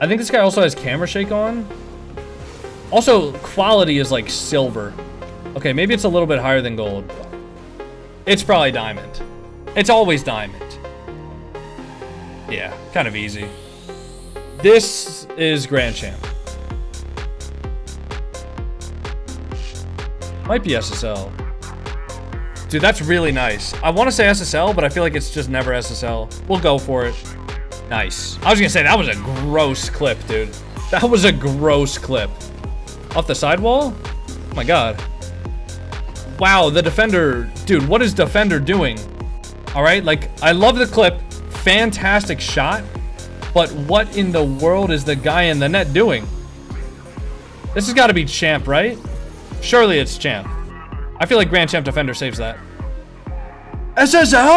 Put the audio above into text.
I think this guy also has camera shake on. Also, quality is like silver. Okay, maybe it's a little bit higher than gold. It's probably diamond. It's always diamond. Yeah, kind of easy. This is Grand Champ. Might be SSL. Dude, that's really nice. I want to say SSL, but I feel like it's just never SSL. We'll go for it. Nice. I was gonna say, that was a gross clip, dude. That was a gross clip. Off the sidewall? Oh my god. Wow, the defender... Dude, what is defender doing? Alright, like, I love the clip. Fantastic shot. But what in the world is the guy in the net doing? This has got to be champ, right? Surely it's champ. I feel like Grand Champ Defender saves that. SSL?